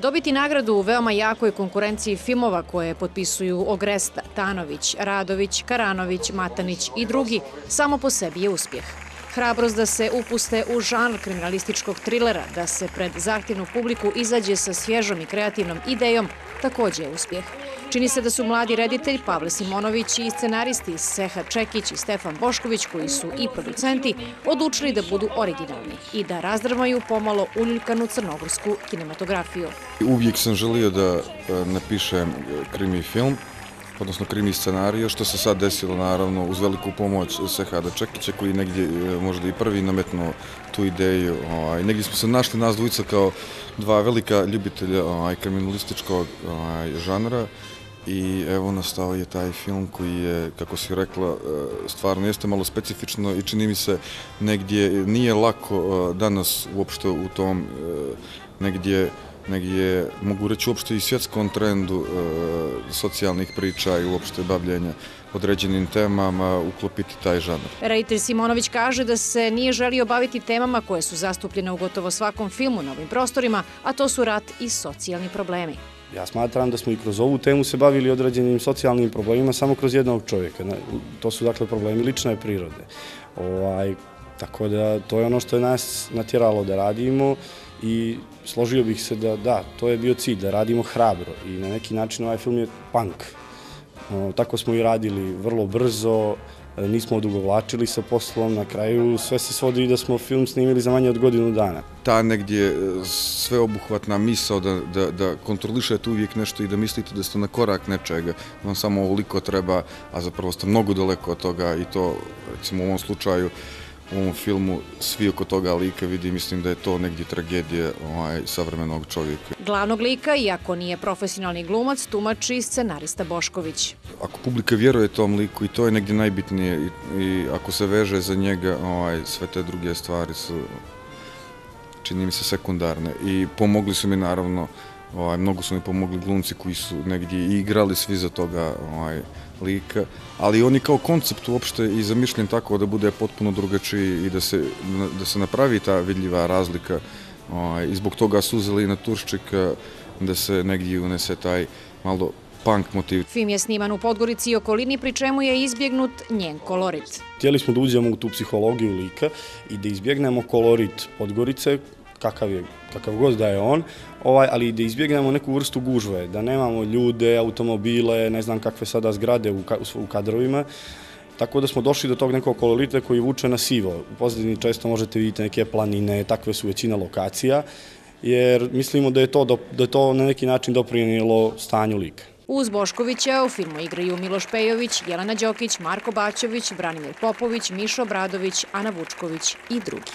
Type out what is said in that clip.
Dobiti nagradu u veoma jakoj konkurenciji filmova koje potpisuju Ogresta, Tanović, Radović, Karanović, Matanić i drugi samo po sebi je uspjeh. Hrabrost da se upuste u žanr kriminalističkog trilera, da se pred zahtjevnu publiku izađe sa svježom i kreativnom idejom, također je uspjeh. Čini se da su mladi reditelj Pavle Simonović i scenaristi Seha Čekić i Stefan Bošković, koji su i producenti, odlučili da budu originalni i da razdrmaju pomalo uljuljkanu crnogorsku kinematografiju. Uvijek sam želio da e, napišem e, krimi film, odnosno krimi scenarija, što se sad desilo naravno uz veliku pomoć Sehada Čekića koji negdje e, možda i prvi nametno tu ideju. Ovaj, negdje smo se našli nas dvojica kao dva velika ljubitelja ovaj, kriminalističkog ovaj, žanra i evo nastao je taj film koji je, kako si rekla, e, stvarno jeste malo specifično i čini mi se negdje nije lako e, danas uopšte u tom e, negdje negdje, mogu reći uopšte i svjetskom trendu e, socijalnih priča i uopšte bavljenja određenim temama uklopiti taj žanr. Reditelj Simonović kaže da se nije želio baviti temama koje su zastupljene u gotovo svakom filmu na ovim prostorima, a to su rat i socijalni problemi. Ja smatram da smo i kroz ovu temu se bavili određenim socijalnim problemima samo kroz jednog čovjeka. To su dakle problemi lične prirode. Ovaj, tako da to je ono što je nas natjeralo da radimo i složio bih se da da, to je bio cilj, da radimo hrabro i na neki način ovaj film je punk. Tako smo i radili vrlo brzo, E, nismo odugovlačili sa poslom, na kraju sve se svodi da smo film snimili za manje od godinu dana. Ta negdje e, sveobuhvatna misao da, da, da kontrolišete uvijek nešto i da mislite da ste na korak nečega, vam samo ovoliko treba, a zapravo ste mnogo daleko od toga i to, recimo u ovom slučaju, u ovom filmu svi oko toga lika vidi, mislim da je to negdje tragedije ovaj, savremenog čovjeka. Glavnog lika, iako nije profesionalni glumac, tumači scenarista Bošković. Ako publika vjeruje tom liku i to je negdje najbitnije i, i ako se veže za njega, ovaj, sve te druge stvari su čini mi se sekundarne i pomogli su mi naravno ovaj, mnogo su mi pomogli glumci koji su negdje igrali svi za toga ovaj, lika, ali oni kao koncept uopšte i zamišljen tako da bude potpuno drugačiji i da se, da se napravi ta vidljiva razlika ovaj, i zbog toga su uzeli na Turščika da se negdje unese taj malo punk motiv. Film je sniman u Podgorici i okolini, pri čemu je izbjegnut njen kolorit. Htjeli smo da uđemo u tu psihologiju lika i da izbjegnemo kolorit Podgorice, kakav, je, kakav god da je on, ovaj, ali da izbjegnemo neku vrstu gužve, da nemamo ljude, automobile, ne znam kakve sada zgrade u, u kadrovima, Tako da smo došli do tog nekog kolorita koji vuče na sivo. U pozadini često možete vidjeti neke planine, takve su većina lokacija, jer mislimo da je to, da je to na neki način doprinilo stanju lika. Uz Boškovića u filmu igraju Miloš Pejović, Jelena Đokić, Marko Baćović, Branimir Popović, Mišo Bradović, Ana Vučković i drugi.